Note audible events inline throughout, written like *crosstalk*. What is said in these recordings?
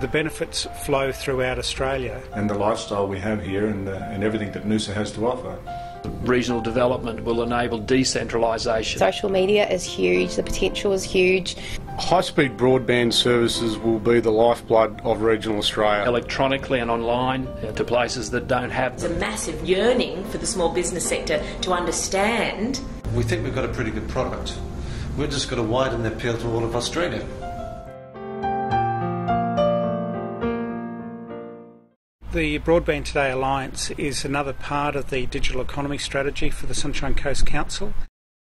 The benefits flow throughout Australia. And the lifestyle we have here and, uh, and everything that Noosa has to offer. Regional development will enable decentralisation. Social media is huge, the potential is huge. High speed broadband services will be the lifeblood of regional Australia. Electronically and online uh, to places that don't have There's a massive yearning for the small business sector to understand. We think we've got a pretty good product. We've just got to widen the appeal to all of Australia. The Broadband Today Alliance is another part of the digital economy strategy for the Sunshine Coast Council.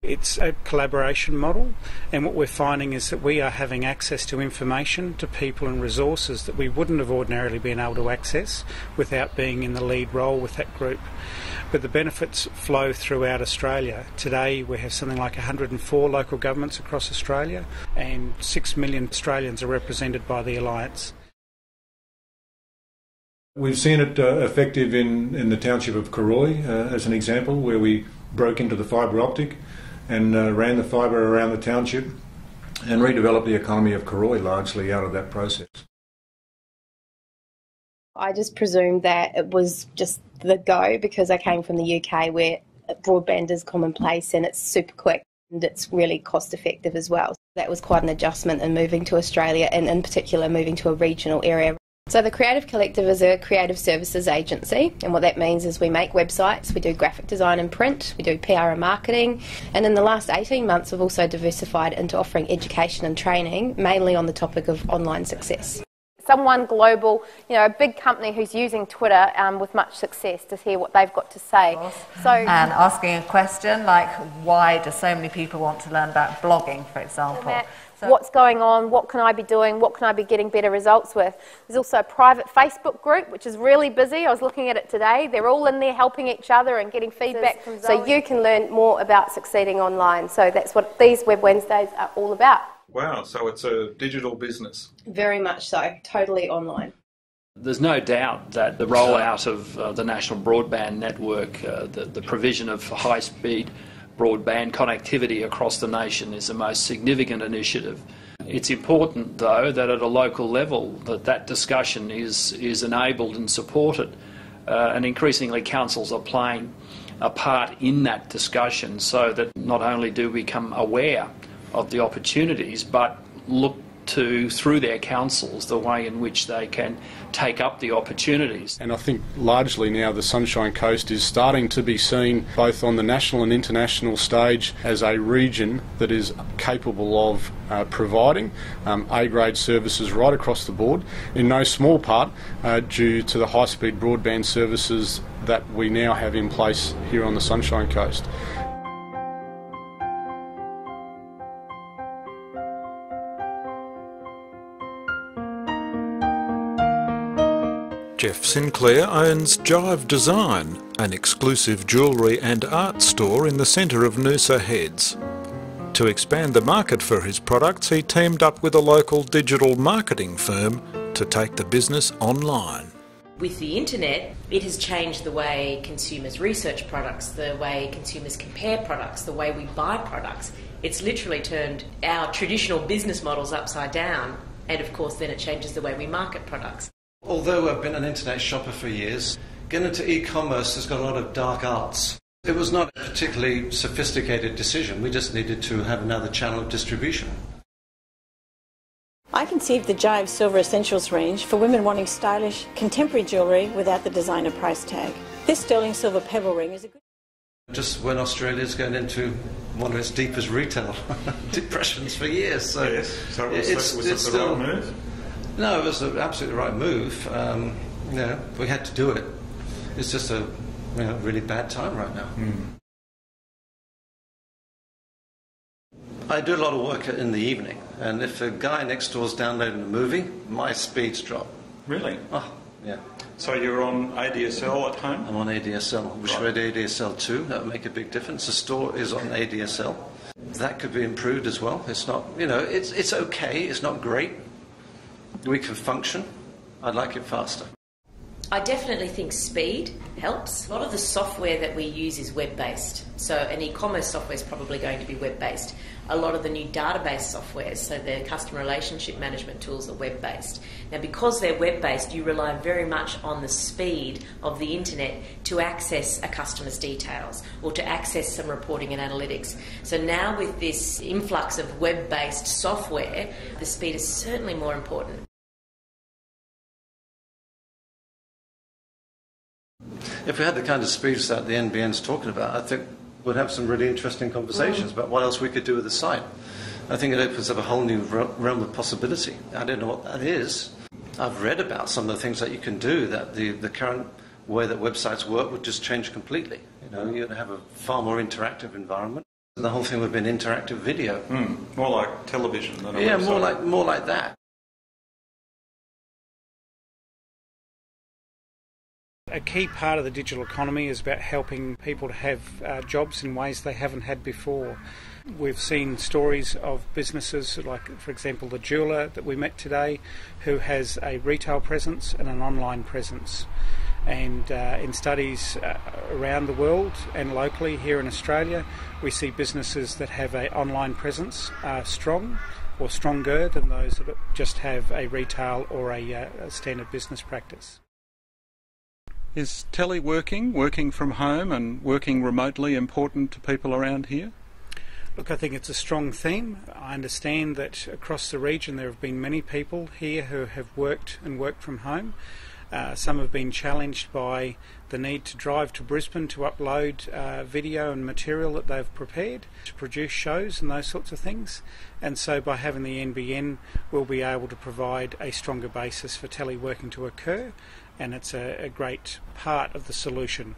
It's a collaboration model, and what we're finding is that we are having access to information, to people and resources that we wouldn't have ordinarily been able to access without being in the lead role with that group. But the benefits flow throughout Australia. Today we have something like 104 local governments across Australia, and 6 million Australians are represented by the Alliance. We've seen it uh, effective in, in the township of Cooroy, uh, as an example, where we broke into the fibre optic and uh, ran the fibre around the township and redeveloped the economy of Cooroy largely out of that process. I just presumed that it was just the go because I came from the UK where broadband is commonplace and it's super quick and it's really cost effective as well. That was quite an adjustment in moving to Australia and in particular moving to a regional area. So, the Creative Collective is a creative services agency, and what that means is we make websites, we do graphic design and print, we do PR and marketing, and in the last 18 months, we've also diversified into offering education and training, mainly on the topic of online success. Someone global, you know, a big company who's using Twitter um, with much success to hear what they've got to say. So, and asking a question like, why do so many people want to learn about blogging, for example? So what's going on, what can I be doing, what can I be getting better results with. There's also a private Facebook group which is really busy. I was looking at it today. They're all in there helping each other and getting feedback from So you can learn more about succeeding online. So that's what these Web Wednesdays are all about. Wow, so it's a digital business. Very much so, totally online. There's no doubt that the rollout of uh, the national broadband network, uh, the, the provision of high speed broadband connectivity across the nation is the most significant initiative. It's important, though, that at a local level that that discussion is, is enabled and supported, uh, and increasingly councils are playing a part in that discussion so that not only do we become aware of the opportunities, but look to, through their councils, the way in which they can take up the opportunities. And I think largely now the Sunshine Coast is starting to be seen both on the national and international stage as a region that is capable of uh, providing um, A grade services right across the board, in no small part uh, due to the high speed broadband services that we now have in place here on the Sunshine Coast. Jeff Sinclair owns Jive Design, an exclusive jewellery and art store in the centre of Noosa Heads. To expand the market for his products, he teamed up with a local digital marketing firm to take the business online. With the internet, it has changed the way consumers research products, the way consumers compare products, the way we buy products. It's literally turned our traditional business models upside down, and of course, then it changes the way we market products. Although I've been an internet shopper for years, getting into e commerce has got a lot of dark arts. It was not a particularly sophisticated decision, we just needed to have another channel of distribution. I conceived the Jive Silver Essentials range for women wanting stylish, contemporary jewellery without the designer price tag. This sterling silver pebble ring is a good. Just when Australia's going into one of its deepest retail *laughs* depressions for years, so yes. So was, it's, was it's it the still, move? No, it was an absolutely right move. Um, you know, we had to do it. It's just a you know, really bad time right now. Mm. I do a lot of work in the evening, and if a guy next door's downloading a movie, my speeds drop. Really? Oh, yeah. So you're on ADSL at home? I'm on ADSL. Wish we had ADSL too. That would make a big difference. The store is on ADSL. That could be improved as well. It's not, you know, it's, it's okay. It's not great. We can function. I'd like it faster. I definitely think speed helps. A lot of the software that we use is web based. So, an e commerce software is probably going to be web based. A lot of the new database softwares, so the customer relationship management tools, are web based. Now, because they're web based, you rely very much on the speed of the internet to access a customer's details or to access some reporting and analytics. So, now with this influx of web based software, the speed is certainly more important. If we had the kind of speeds that the NBN's talking about, I think we'd have some really interesting conversations about what else we could do with the site. I think it opens up a whole new realm of possibility. I don't know what that is. I've read about some of the things that you can do that the, the current way that websites work would just change completely. You know, you'd have a far more interactive environment. The whole thing would be an interactive video. Mm, more like television than a yeah, website. more like more like that. A key part of the digital economy is about helping people to have uh, jobs in ways they haven't had before. We've seen stories of businesses, like, for example, the jeweller that we met today, who has a retail presence and an online presence. And uh, in studies uh, around the world and locally here in Australia, we see businesses that have an online presence are strong or stronger than those that just have a retail or a, uh, a standard business practice. Is teleworking, working from home and working remotely important to people around here? Look, I think it's a strong theme. I understand that across the region there have been many people here who have worked and worked from home. Uh, some have been challenged by the need to drive to Brisbane to upload uh, video and material that they've prepared to produce shows and those sorts of things. And so, by having the NBN, we'll be able to provide a stronger basis for teleworking to occur, and it's a, a great part of the solution.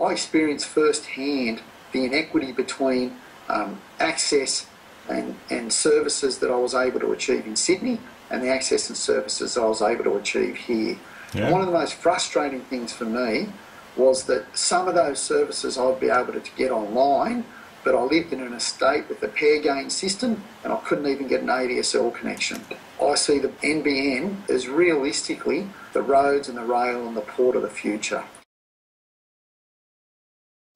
I experienced firsthand the inequity between um, access and, and services that I was able to achieve in Sydney and the access and services I was able to achieve here. Yeah. One of the most frustrating things for me was that some of those services I'd be able to, to get online, but I lived in an estate with a pair gain system and I couldn't even get an ADSL connection. I see the NBN as realistically the roads and the rail and the port of the future.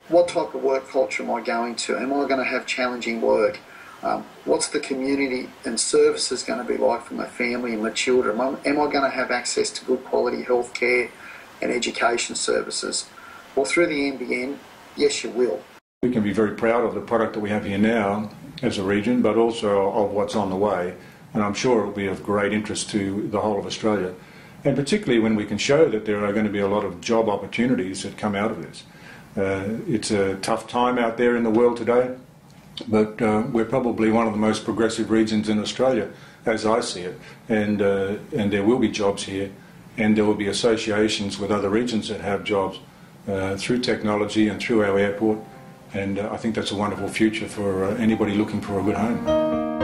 What type of work culture am I going to? Am I going to have challenging work? Um, what's the community and services going to be like for my family and my children? Am I, am I going to have access to good quality health care and education services? Well, through the NBN, yes, you will. We can be very proud of the product that we have here now as a region, but also of what's on the way. And I'm sure it will be of great interest to the whole of Australia. And particularly when we can show that there are going to be a lot of job opportunities that come out of this. Uh, it's a tough time out there in the world today, but uh, we're probably one of the most progressive regions in Australia, as I see it. And, uh, and there will be jobs here, and there will be associations with other regions that have jobs uh, through technology and through our airport. And uh, I think that's a wonderful future for uh, anybody looking for a good home.